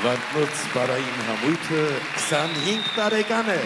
Զվարթնոց բարային համույթը 25 տարեկան է։